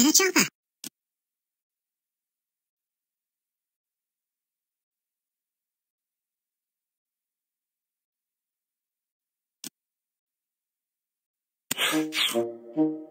in a chopper. Level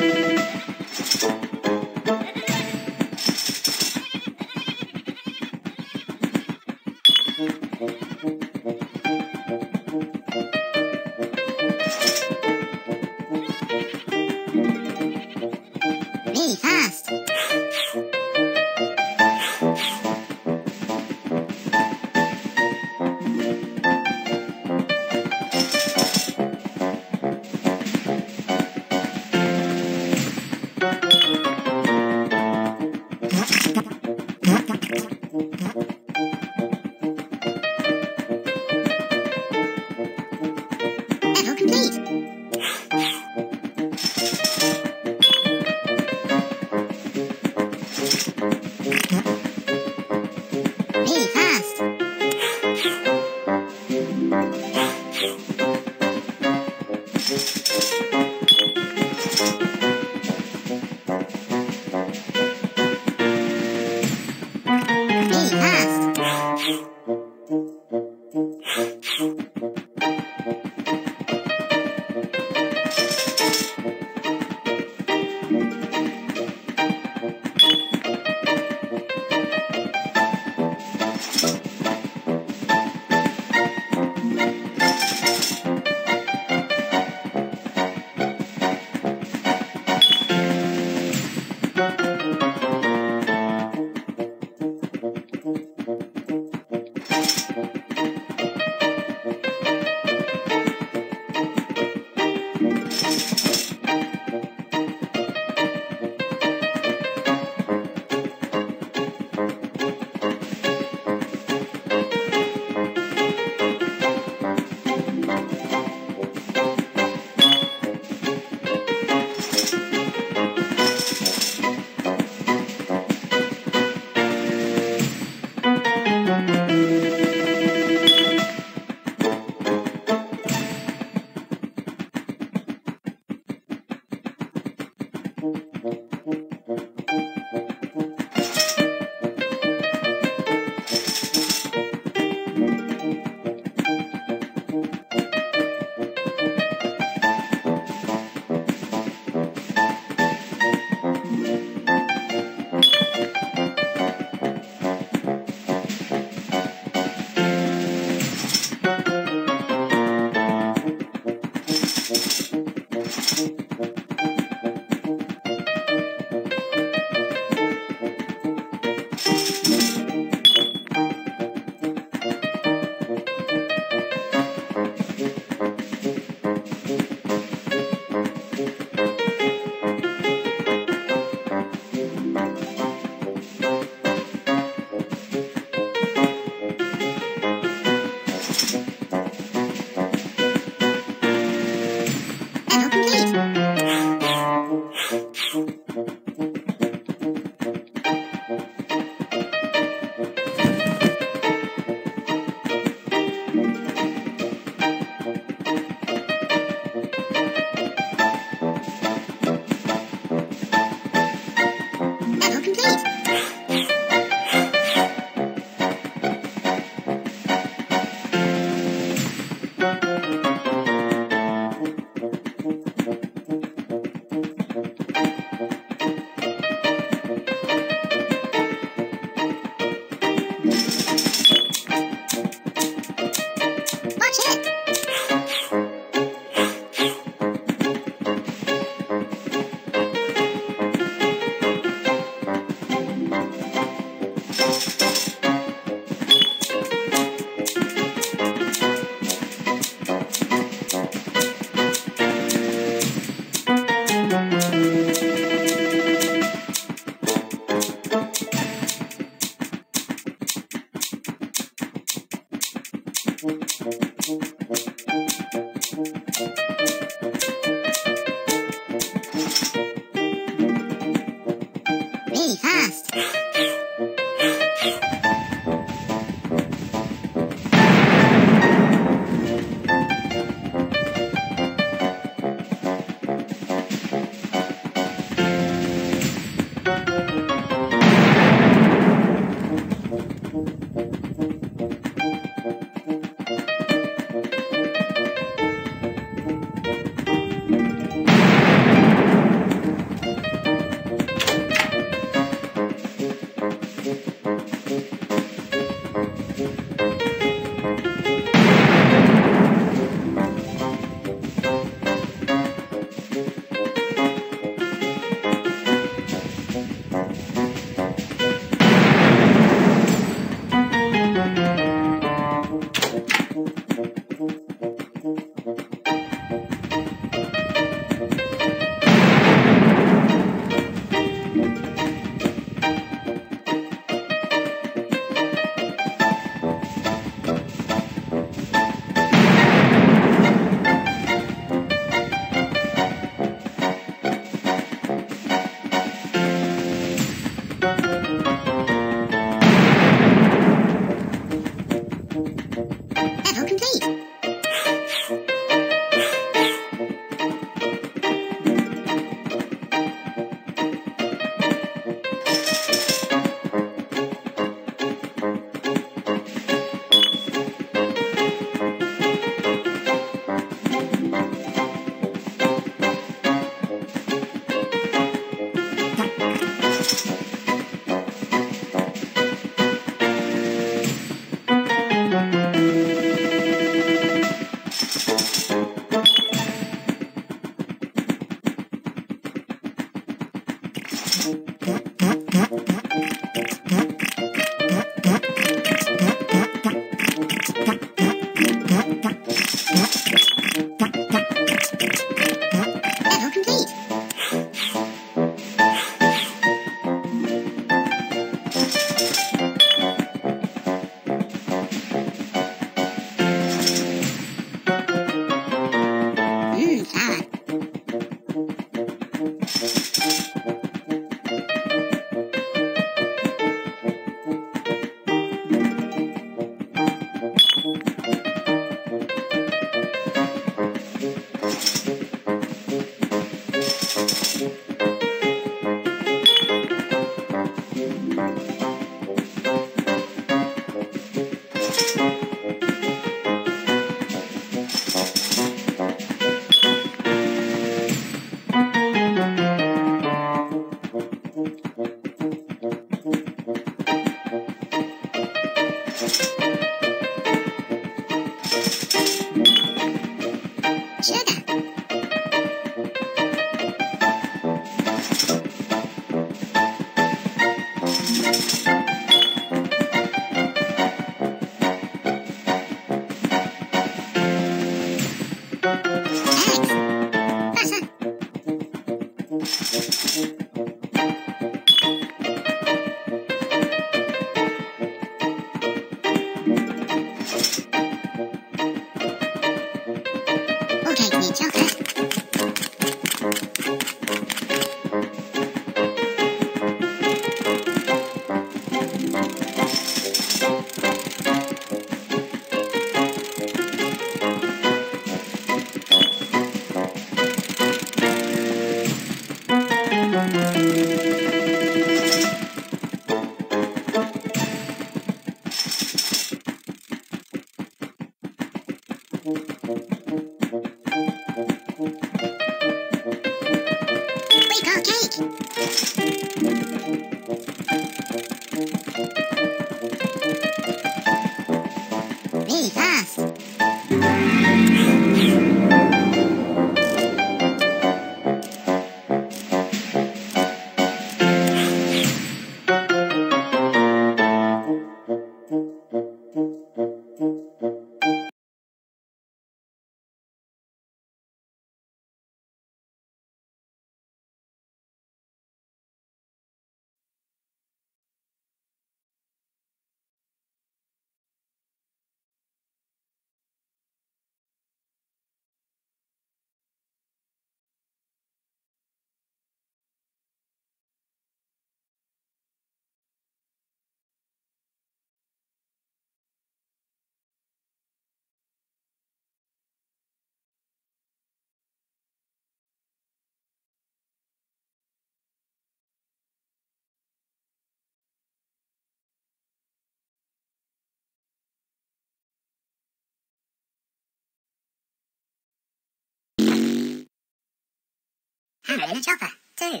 Hammer in a chopper, too.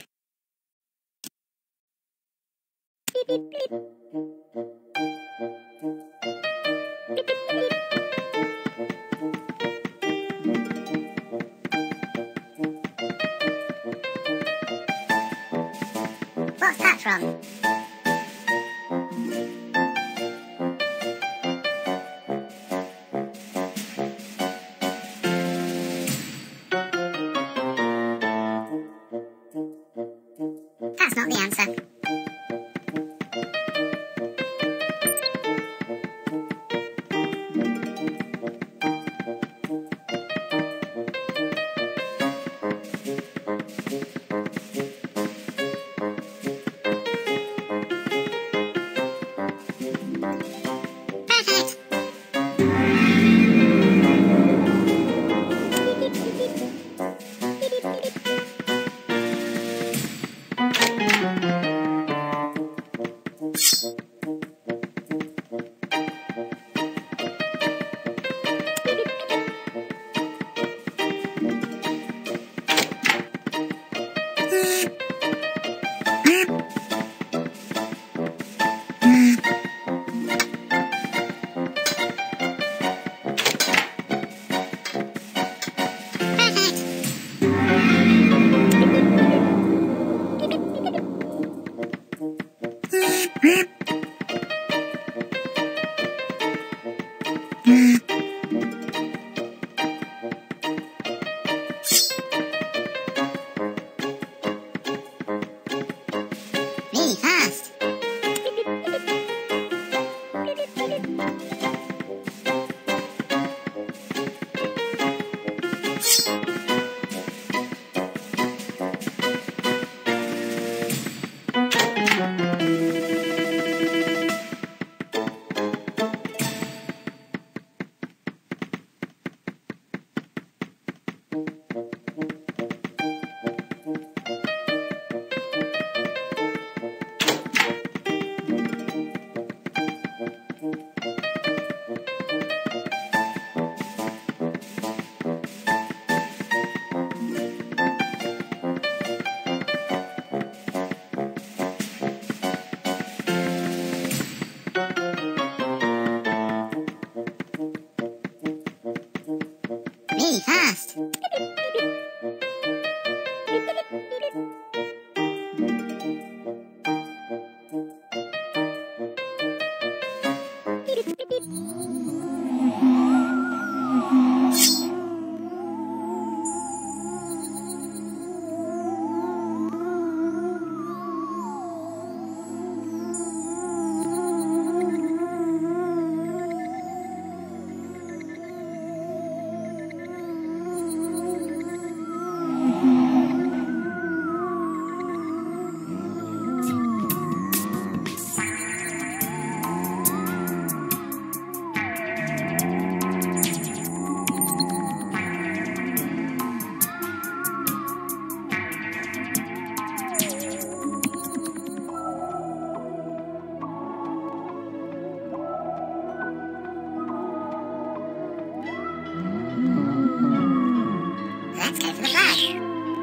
What's that from?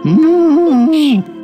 Flag.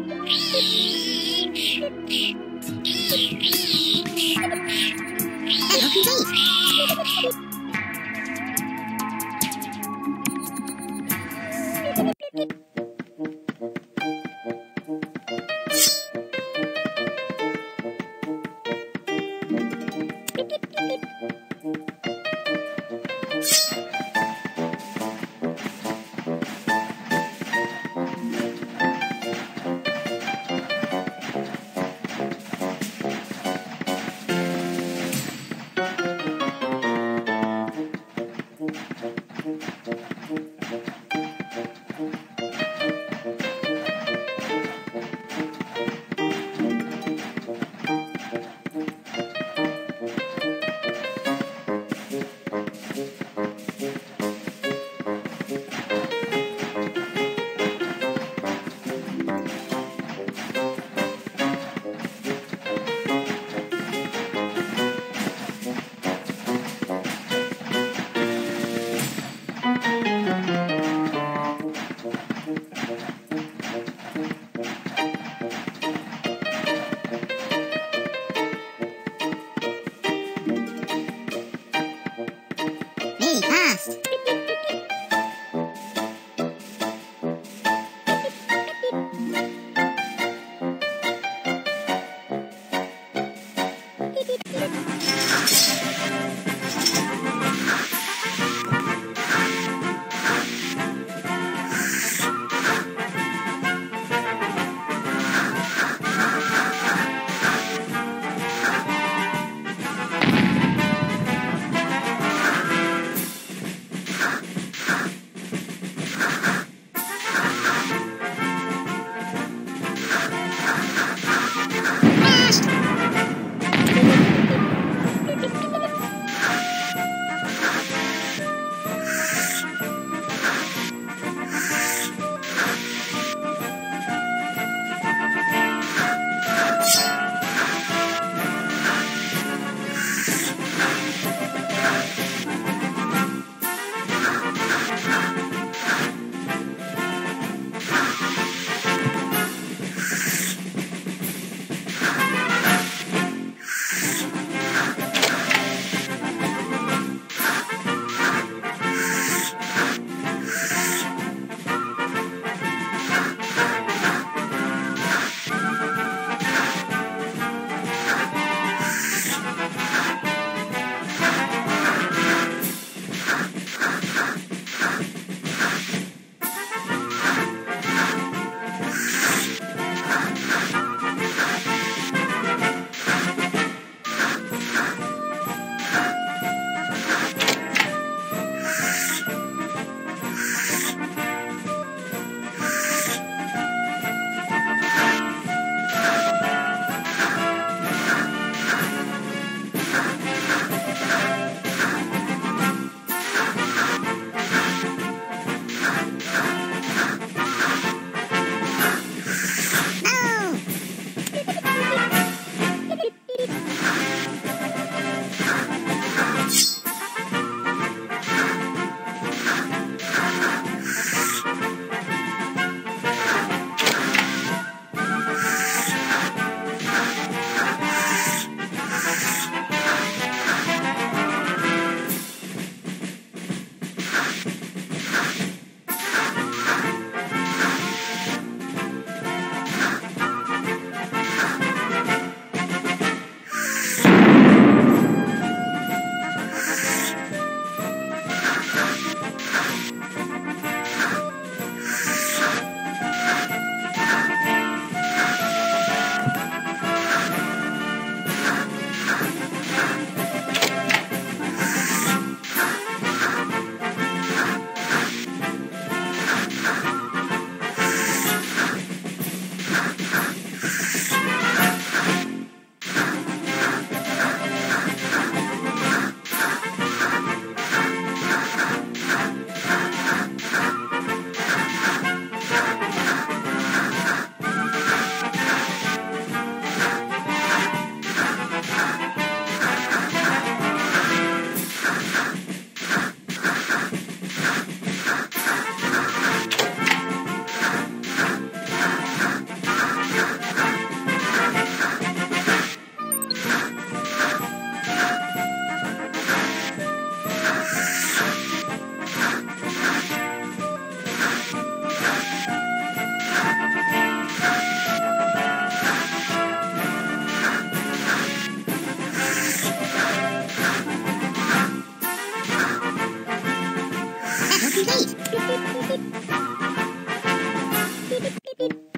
Beep.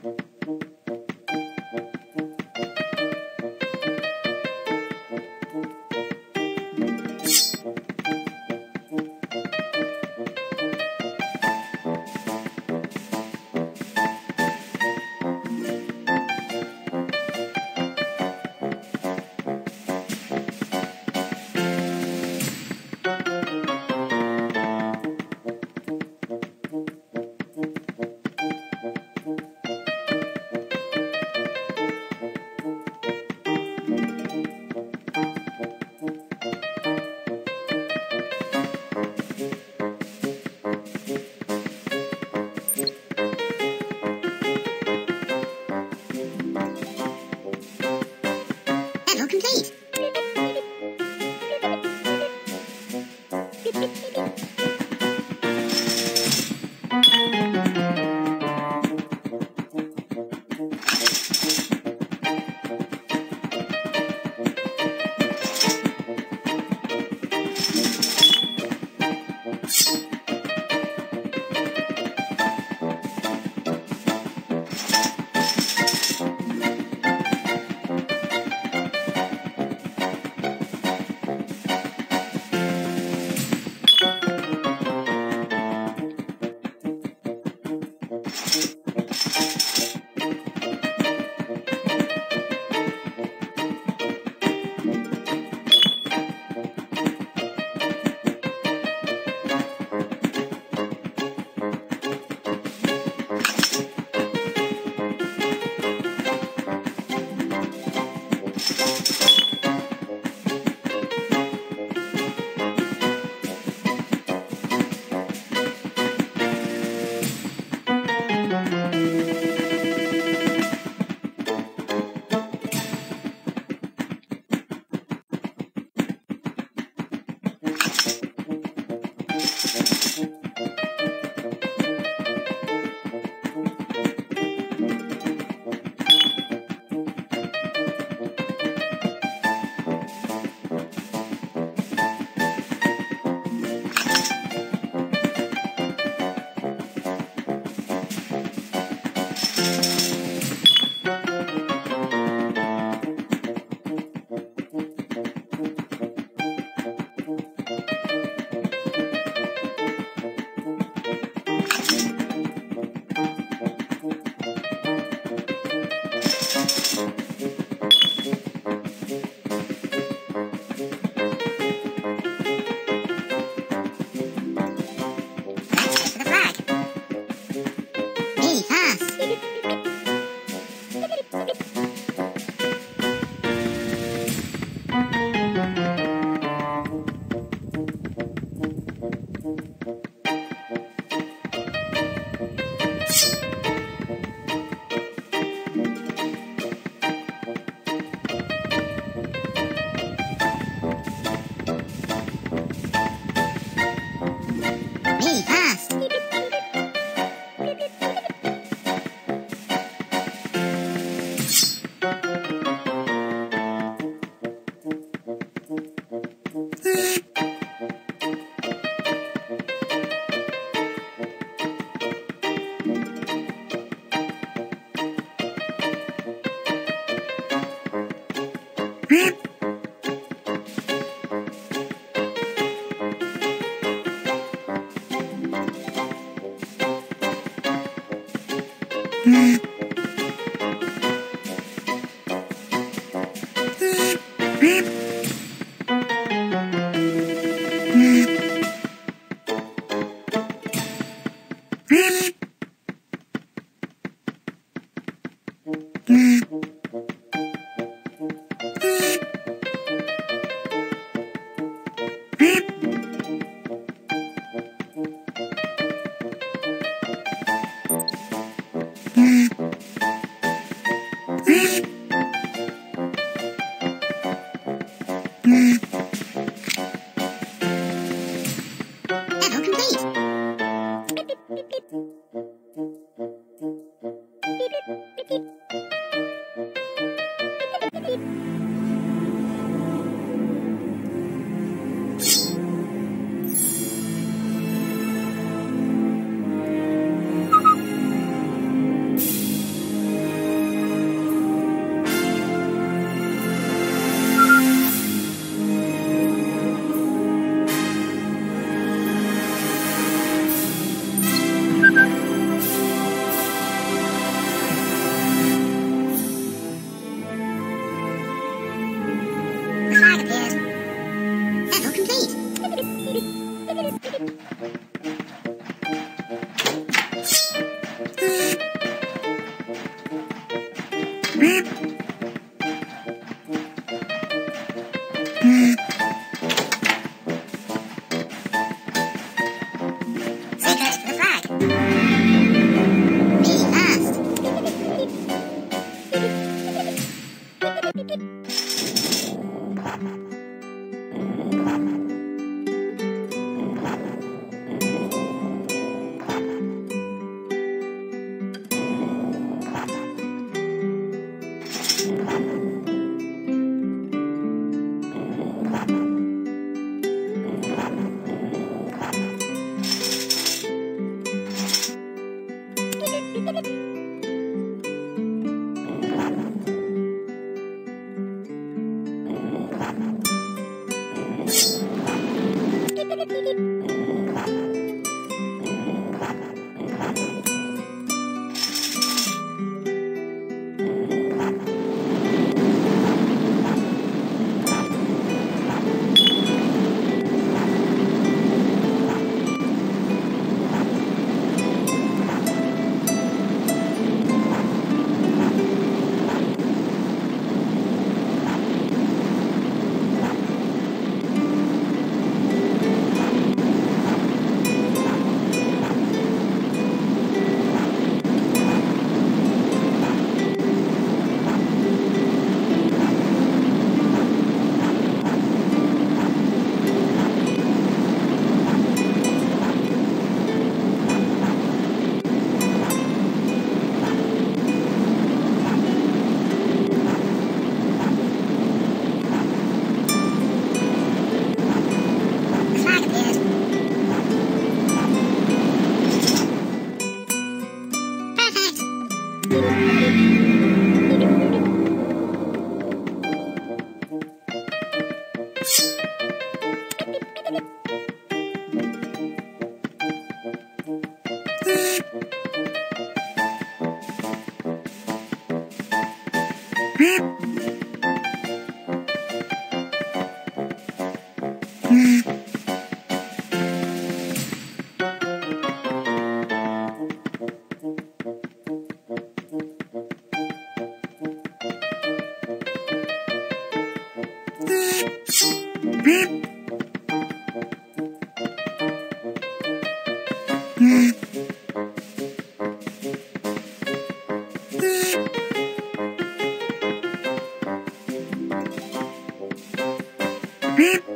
beep.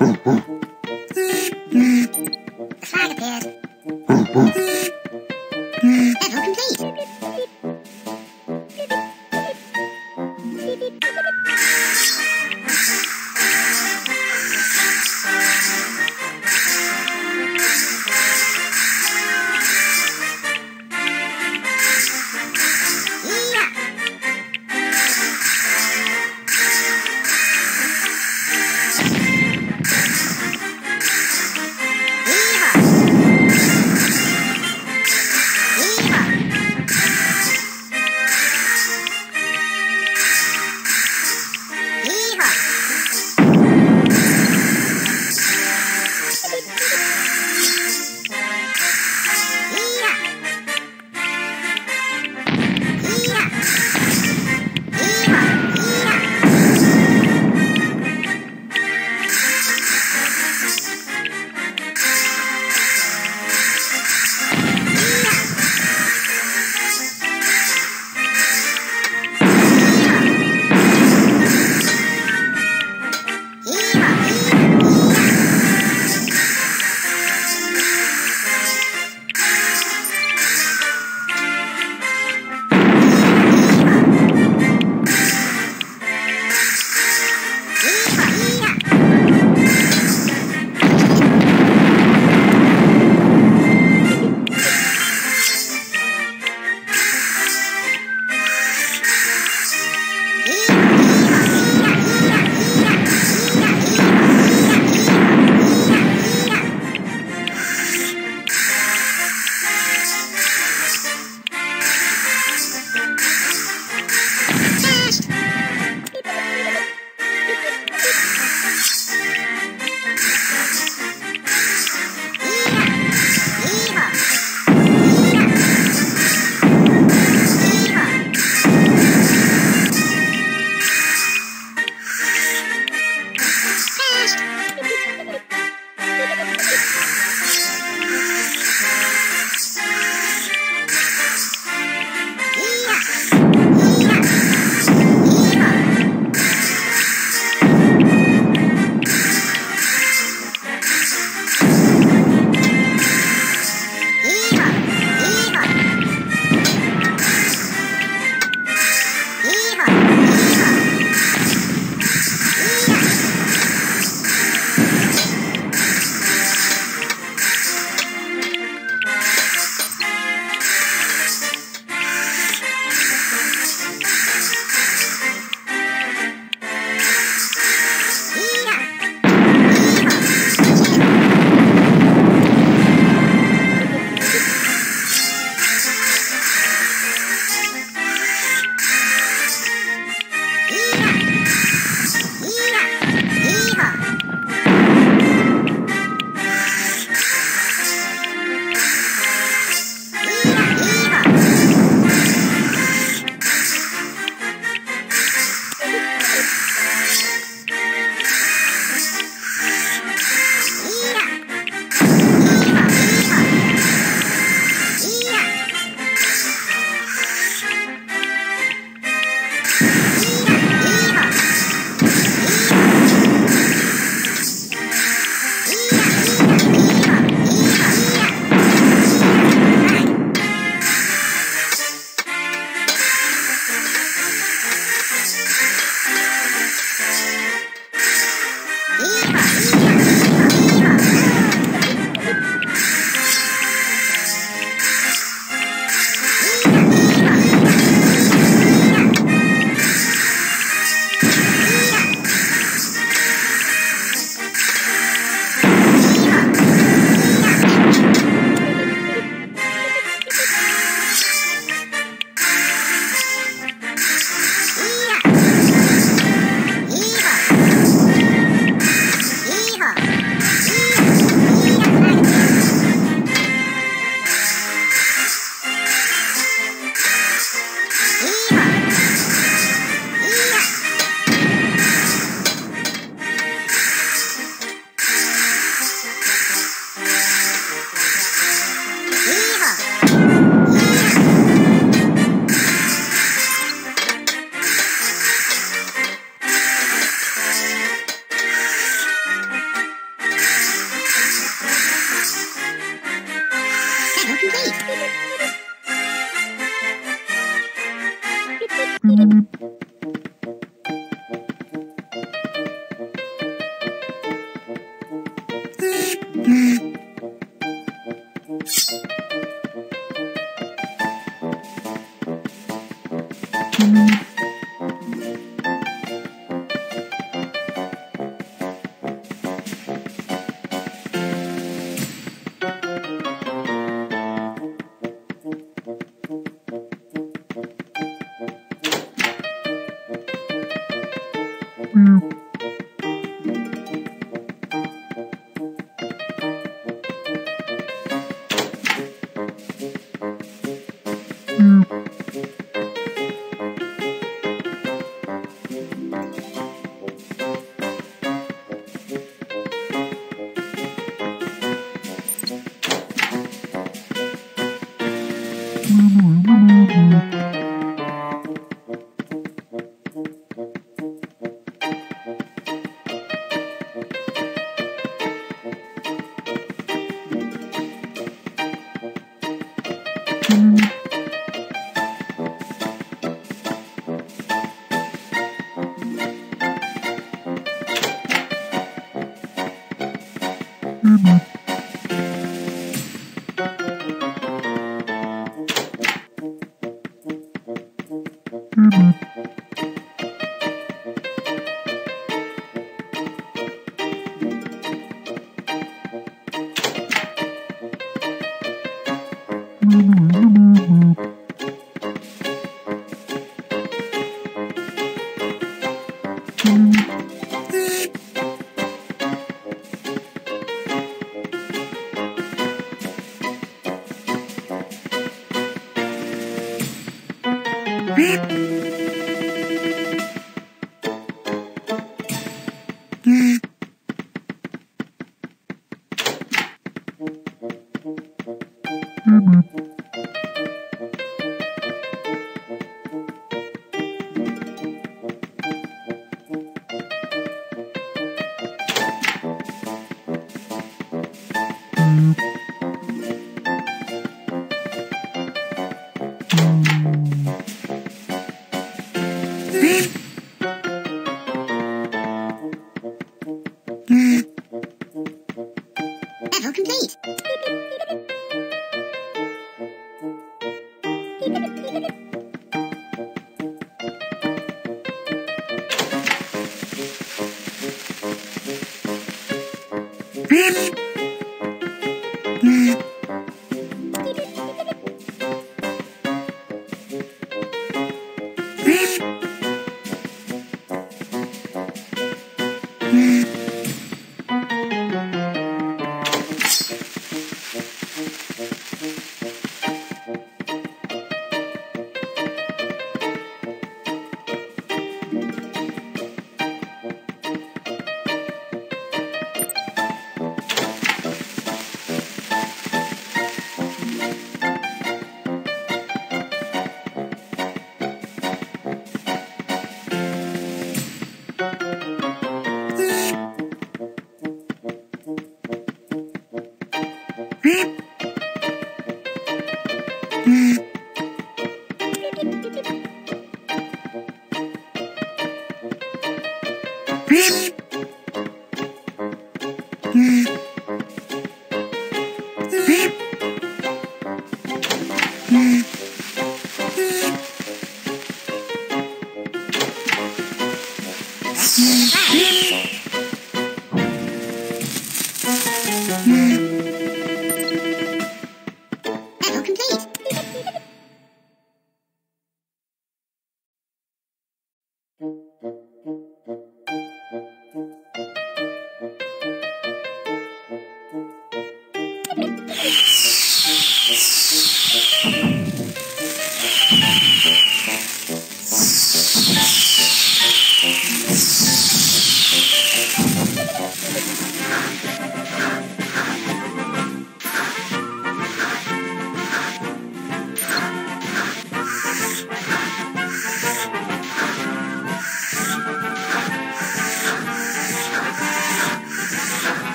Mm-hmm.